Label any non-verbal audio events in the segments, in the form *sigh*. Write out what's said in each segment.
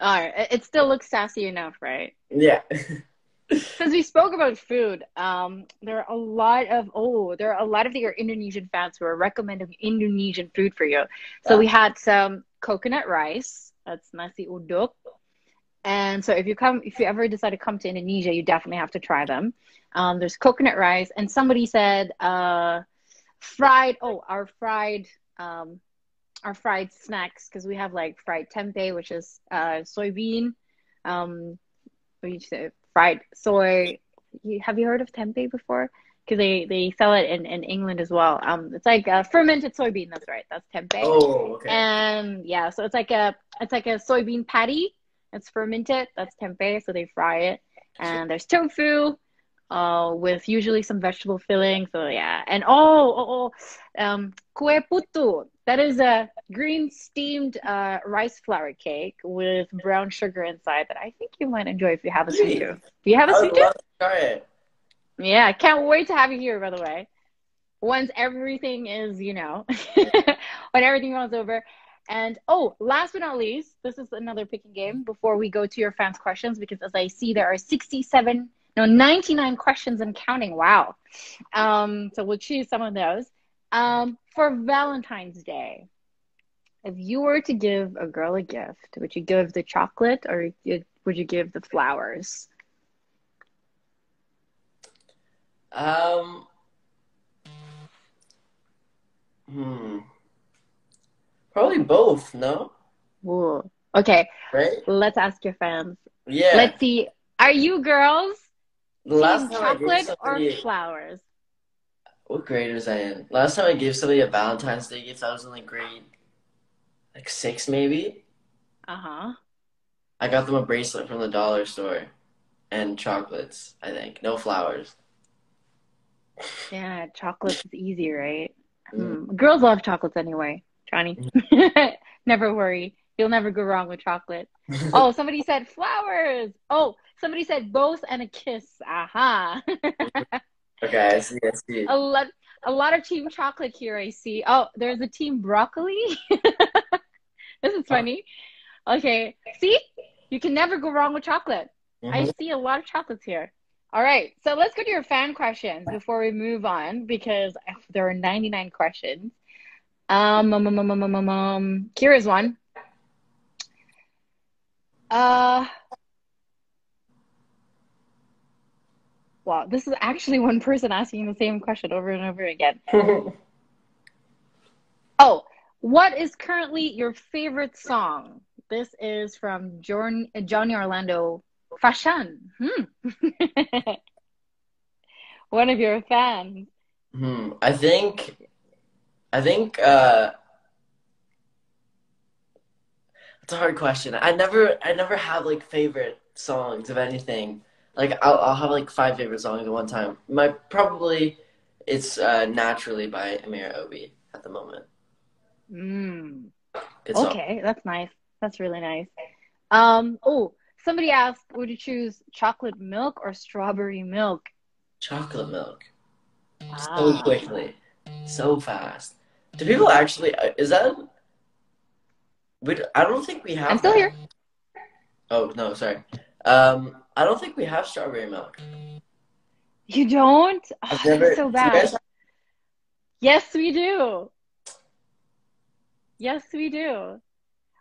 All right. It- still looks sassy enough, right? Yeah. *laughs* Since we spoke about food, um, there are a lot of oh, there are a lot of your Indonesian fans who are recommending Indonesian food for you. So we had some coconut rice. That's nasi uduk. And so if you come, if you ever decide to come to Indonesia, you definitely have to try them. Um, there's coconut rice, and somebody said uh, fried. Oh, our fried, um, our fried snacks because we have like fried tempeh, which is uh, soybean. Um, what you say? Fried soy. You, have you heard of tempeh before? Because they they sell it in, in England as well. Um, it's like a fermented soybean. That's right. That's tempeh. Oh, okay. And yeah, so it's like a it's like a soybean patty. It's fermented. That's tempeh. So they fry it. And there's tofu, uh, with usually some vegetable filling. So yeah, and oh oh oh, um, kue putu. That is a green steamed uh, rice flour cake with brown sugar inside that I think you might enjoy if you have a sweet tooth. Do you have a I sweet tooth? try it. Yeah, I can't wait to have you here, by the way. Once everything is, you know, *laughs* when everything runs over. And oh, last but not least, this is another picking game before we go to your fans' questions, because as I see, there are 67, no, 99 questions and counting. Wow. Um, so we'll choose some of those. Um, for Valentine's Day, if you were to give a girl a gift, would you give the chocolate or you- would you give the flowers? Um. Hmm. Probably both. No. Ooh. Okay, Right. let's ask your fans. Yeah. Let's see. Are you girls last team chocolate or flowers? What grade was I in? Last time I gave somebody a Valentine's Day gift, I was in like grade like six maybe. Uh huh. I got them a bracelet from the dollar store and chocolates. I think no flowers. Yeah, chocolates is easy, right? Mm. Hmm. Girls love chocolates anyway, Johnny. *laughs* never worry. You'll never go wrong with chocolate. *laughs* Oh, somebody said flowers. Oh, somebody said both and a kiss. Aha. *laughs* okay, I see. I see. a lot a lot of team chocolate here I see. Oh, there's a team broccoli. *laughs* this is funny. Okay. See? You can never go wrong with chocolate. I Mhm. see a lot of chocolates here. All right, so let's go to your fan questions before we move on because there are 99 questions. Um, um, um, um, um, um, um, um, here is one. Uh, wow, this is actually one person asking the same question over and over again. *laughs* Oh, what is currently your favorite song? This is from John, Johnny Orlando Fashion. Hmm. *laughs* One of your fans. Hmm. I think. I think. uh It's a hard question. I never. I never have like favorite songs of anything. Like I'll. I'll have like five favorite songs at one time. My probably. It's uh, naturally by Amir Obè at the moment. Mm. Okay, that's nice. That's really nice. Um, oh, somebody asked, would you choose chocolate milk or strawberry milk? Chocolate milk. So Ah. quickly, so fast. Do people actually? uh, Is that? We, I don't think we have. I'm still that. here. Oh no, sorry. Um, I don't think we have strawberry milk. You don't? Oh, never. so bad. guys- Yes, we do. Yes, we do.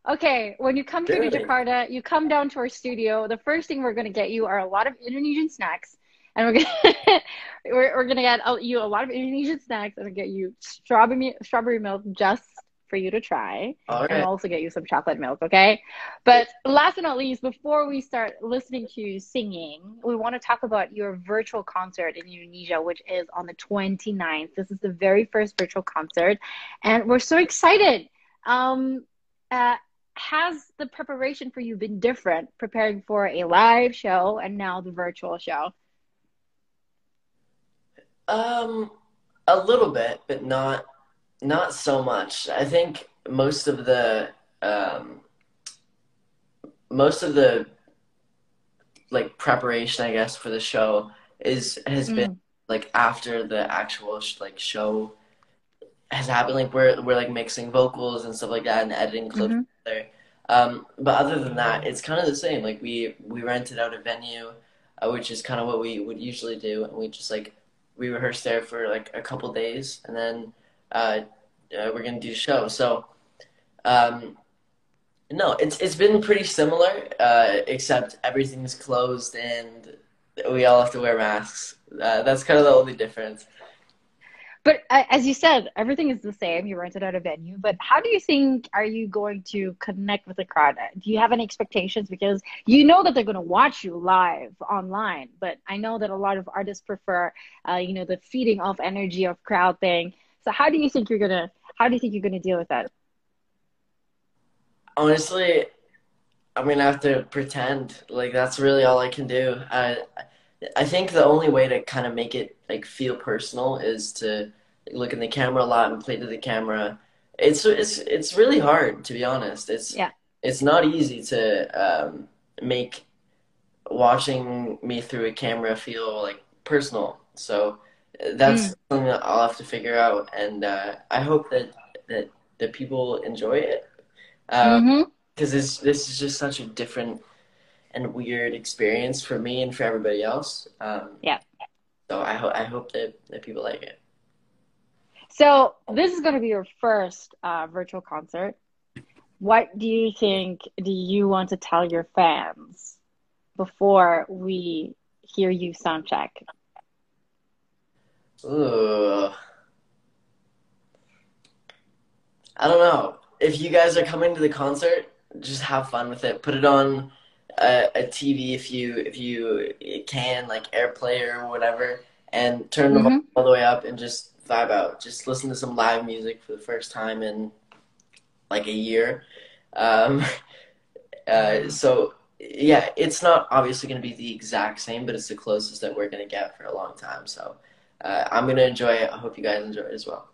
Okay, when you come here to Jakarta, you come down to our studio. The first thing we're going to get you are a lot of Indonesian snacks. And we're gonna *laughs* we're, we're gonna get you a lot of Indonesian snacks and get you strawberry strawberry milk just for you to try. And right. we'll also get you some chocolate milk, okay? But last but not least, before we start listening to you singing, we want to talk about your virtual concert in Indonesia, which is on the 29th. This is the very first virtual concert, and we're so excited. Um, uh, has the preparation for you been different preparing for a live show and now the virtual show? Um, a little bit, but not not so much. I think most of the um most of the like preparation, I guess, for the show is has been Mm. like after the actual sh like show has happened. Like we're we're like mixing vocals and stuff like that and editing clips Mhm. there. Um, but other than that, it's kind of the same. Like we we rented out a venue, uh, which is kind of what we would usually do, and we just like we rehearsed there for like a couple days, and then uh, uh, we're gonna do show. So, um, no, it's it's been pretty similar, uh, except everything's closed and we all have to wear masks. Uh, that's kind of the only difference. But uh, as you said, everything is the same. You rented out a venue, but how do you think are you going to connect with the crowd? Do you have any expectations? Because you know that they're going to watch you live online, but I know that a lot of artists prefer, uh, you know, the feeding off energy of crowd thing. So how do you think you're gonna? How do you think you're gonna deal with that? Honestly, I'm gonna have to pretend like that's really all I can do. I I think the only way to kind of make it like feel personal is to look in the camera a lot and play to the camera. It's it's it's really hard to be honest. It's yeah. It's not easy to um, make watching me through a camera feel like personal. So that's mm. something that I'll have to figure out, and uh, I hope that that that people enjoy it. Because um, mm-hmm. this this is just such a different and weird experience for me and for everybody else. Um, yeah. So I hope I hope that, that people like it. So this is going to be your first uh, virtual concert. What do you think? Do you want to tell your fans before we hear you sound check? Ooh. I don't know. If you guys are coming to the concert, just have fun with it. Put it on a, a TV if you if you can, like AirPlay or whatever, and turn mm-hmm. the all the way up and just vibe out. Just listen to some live music for the first time in like a year. Um, *laughs* uh, so yeah, it's not obviously going to be the exact same, but it's the closest that we're going to get for a long time. So uh, I'm going to enjoy it. I hope you guys enjoy it as well.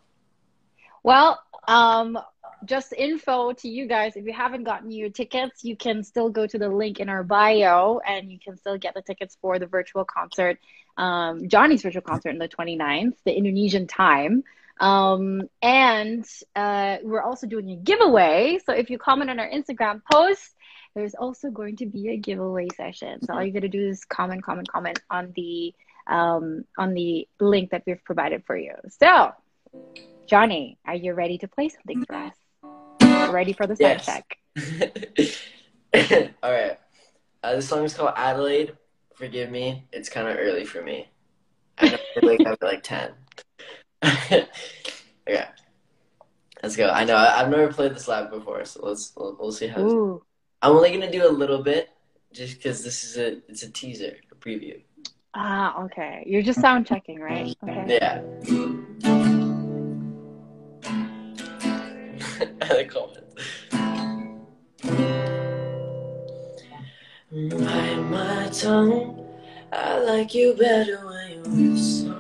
Well, um, just info to you guys if you haven't gotten your tickets you can still go to the link in our bio and you can still get the tickets for the virtual concert um, johnny's virtual concert on the 29th the indonesian time um, and uh, we're also doing a giveaway so if you comment on our instagram post there's also going to be a giveaway session so all you gotta do is comment comment comment on the um, on the link that we've provided for you so Johnny, are you ready to play something for us? ready for the sound yes. check. *laughs* All right. Uh, this song is called Adelaide. Forgive me, it's kind of early for me. I I wake up at like 10. *laughs* okay. Let's go. I know I've never played this live before, so let's we'll, we'll see how. I'm only gonna do a little bit, just because this is a it's a teaser, a preview. Ah, okay. You're just sound checking, right? *laughs* Okay. Yeah. *laughs* I comment. Bite my tongue. I like you better when you're with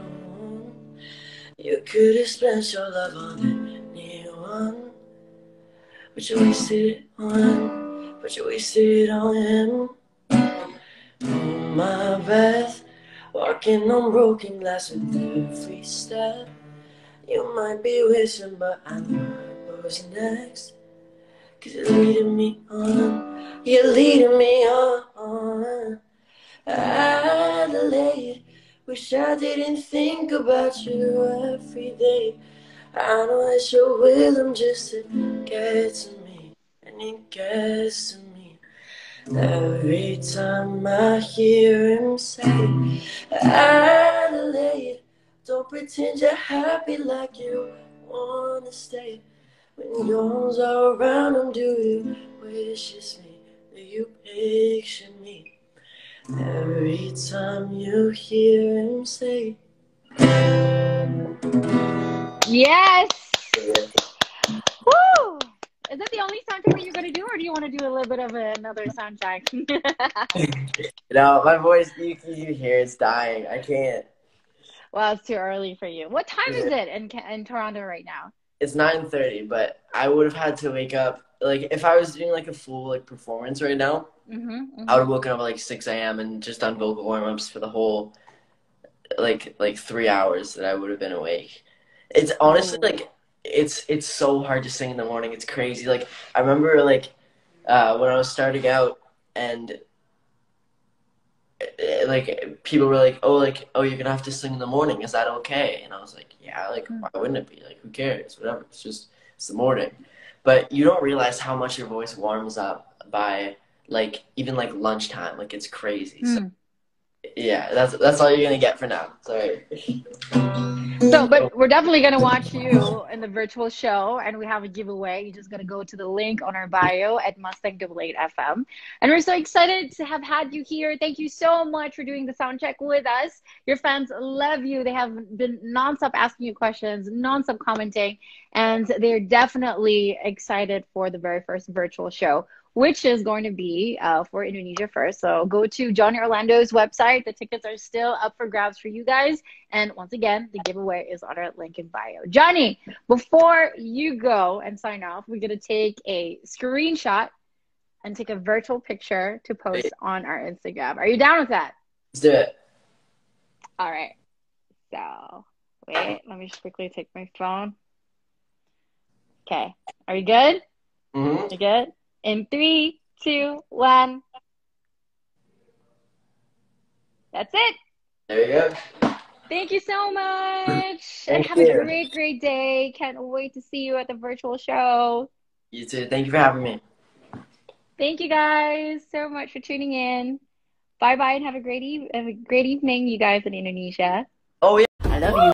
You could have spent your love on anyone, but you wasted it on, but you wasted it on him. Hold my breath, walking on broken glass with every step. You might be wishing, but I know what's next. Cause you're leading me on, you're leading me on. Adelaide, wish I didn't think about you every day. I know it's your rhythm just to get to me, and it gets to me. Every time I hear him say, Adelaide, don't pretend you're happy like you wanna stay. When your arms are around him, do you wish it's me? Do you picture me? Every time you hear him say, Yes! Is that the only sound check that you're going to do, or do you want to do a little bit of another sound check? *laughs* no, my voice, you, you hear it's dying. I can't. Well, it's too early for you. What time is it in, in Toronto right now? it's 9:30, but I would have had to wake up like if I was doing like a full like performance right now, mm-hmm, mm-hmm. I would have woken up at like 6 a.m. and just done vocal warm ups for the whole like like three hours that I would have been awake. It's honestly oh. like it's it's so hard to sing in the morning. It's crazy. Like I remember like uh, when I was starting out, and uh, like people were like, "Oh, like oh, you're gonna have to sing in the morning. Is that okay?" And I was like, "Yeah, like why wouldn't it be? Like who cares? Whatever. It's just it's the morning." But you don't realize how much your voice warms up by like even like lunchtime. Like it's crazy. Mm. So hmm. Yeah, that's that's all you're gonna get for now. Sorry. So, but we're definitely to watch you in the virtual show, and we have a giveaway. You're just gonna go to the link on our bio at Mustang Double Eight FM. And we're so excited to have had you here. Thank you so much for doing the sound check with us. Your fans love you. They have been nonstop asking you questions, nonstop commenting, and they're definitely excited for the very first virtual show which is going to be uh, for Indonesia first. So go to Johnny Orlando's website. The tickets are still up for grabs for you guys. And once again, the giveaway is on our link in bio. Johnny, before you go and sign off, we're going to take a screenshot and take a virtual picture to post on our Instagram. Are you down with that? Let's do it. All right. So, wait, let me just quickly take my phone. Okay. Are you good? Mm-hmm. You good? In three, two, one. That's it. There you go. Thank you so much. and have you. a great, great day. Can't wait to see you at the virtual show. You too. Thank you for having me. Thank you guys so much for tuning in. Bye bye and have a great, e- have a great evening, you guys in Indonesia. Oh, yeah. I love you.